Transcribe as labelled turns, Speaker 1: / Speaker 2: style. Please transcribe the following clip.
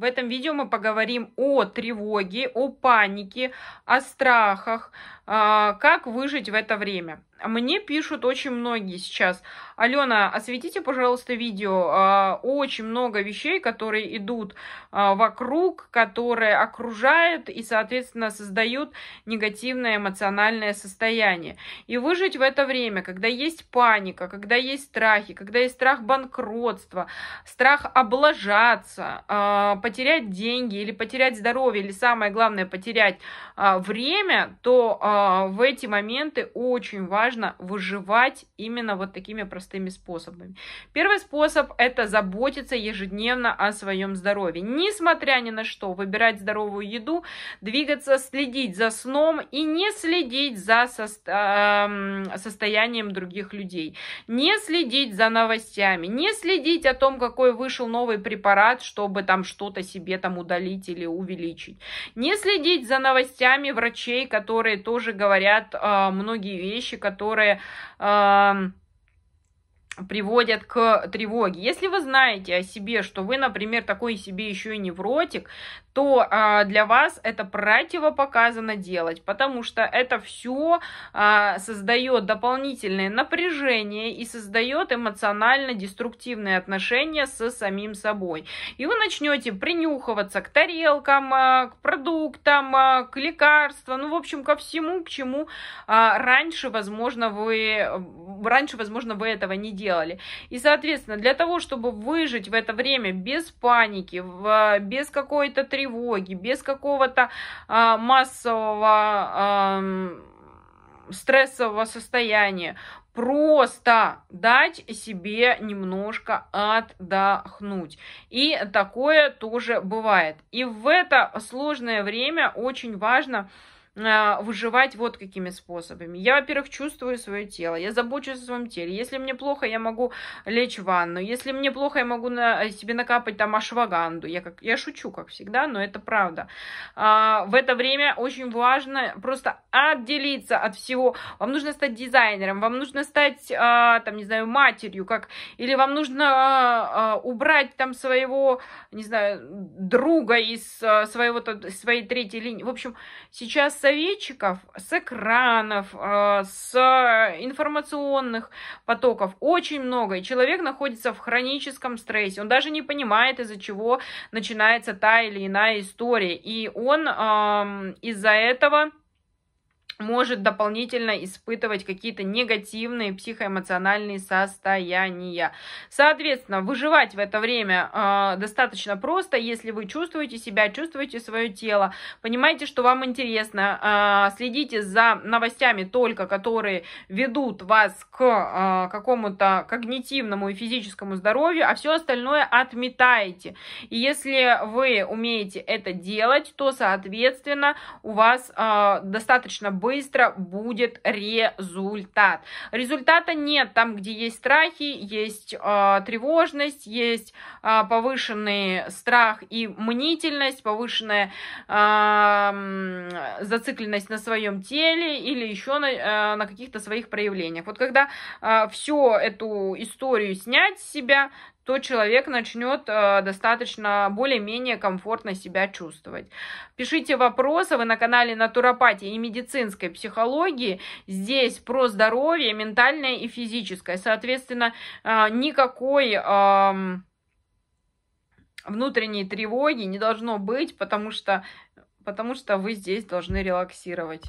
Speaker 1: В этом видео мы поговорим о тревоге, о панике, о страхах, а, как выжить в это время. Мне пишут очень многие сейчас. Алена, осветите, пожалуйста, видео. А, очень много вещей, которые идут а, вокруг, которые окружают и, соответственно, создают негативное эмоциональное состояние. И выжить в это время, когда есть паника, когда есть страхи, когда есть страх банкротства, страх облажаться, потерять деньги или потерять здоровье, или самое главное, потерять время, то в эти моменты очень важно выживать именно вот такими простыми способами. Первый способ – это заботиться ежедневно о своем здоровье. Несмотря ни на что, выбирать здоровую еду, двигаться, следить за сном и не следить за состоянием других людей. Не следить за новостями, не следить о том, какой вышел новый препарат, чтобы там что-то себе там удалить или увеличить. Не следить за новостями врачей, которые тоже говорят э, многие вещи, которые э, приводят к тревоге. Если вы знаете о себе, что вы, например, такой себе еще и невротик, то а, для вас это противопоказано делать, потому что это все а, создает дополнительное напряжение и создает эмоционально-деструктивные отношения с самим собой. И вы начнете принюхиваться к тарелкам, а, к продуктам, а, к лекарствам, ну, в общем, ко всему, к чему а, раньше, возможно, вы, раньше, возможно, вы этого не делали. И, соответственно, для того, чтобы выжить в это время без паники, в, без какой-то тревоги, без какого-то а, массового а, стрессового состояния. Просто дать себе немножко отдохнуть. И такое тоже бывает. И в это сложное время очень важно выживать вот какими способами. Я, во-первых, чувствую свое тело, я забочусь о своем теле. Если мне плохо, я могу лечь в ванну. Если мне плохо, я могу на, себе накапать там ашваганду. Я, как, я шучу, как всегда, но это правда. А, в это время очень важно просто отделиться от всего. Вам нужно стать дизайнером, вам нужно стать, а, там, не знаю, матерью, как, или вам нужно а, а, убрать там своего, не знаю, друга из а, своего, своей третьей линии. В общем, сейчас советчиков с экранов, э, с информационных потоков. Очень много, и человек находится в хроническом стрессе, он даже не понимает, из-за чего начинается та или иная история, и он из-за этого может дополнительно испытывать какие-то негативные психоэмоциональные состояния. Соответственно, выживать в это время э, достаточно просто, если вы чувствуете себя, чувствуете свое тело, понимаете, что вам интересно, э, следите за новостями только, которые ведут вас к э, какому-то когнитивному и физическому здоровью, а все остальное отметаете. И если вы умеете это делать, то, соответственно, у вас э, достаточно быстро быстро будет результат. Результата нет там, где есть страхи, есть э, тревожность, есть э, повышенный страх и мнительность, повышенная э, зацикленность на своем теле или еще на, э, на каких-то своих проявлениях. Вот когда э, всю эту историю снять с себя, то человек начнет э, достаточно более-менее комфортно себя чувствовать. Пишите вопросы, вы на канале Натуропатии и медицинской психологии. Здесь про здоровье, ментальное и физическое. Соответственно, э, никакой... Э, внутренней тревоги не должно быть, потому что, потому что вы здесь должны релаксировать.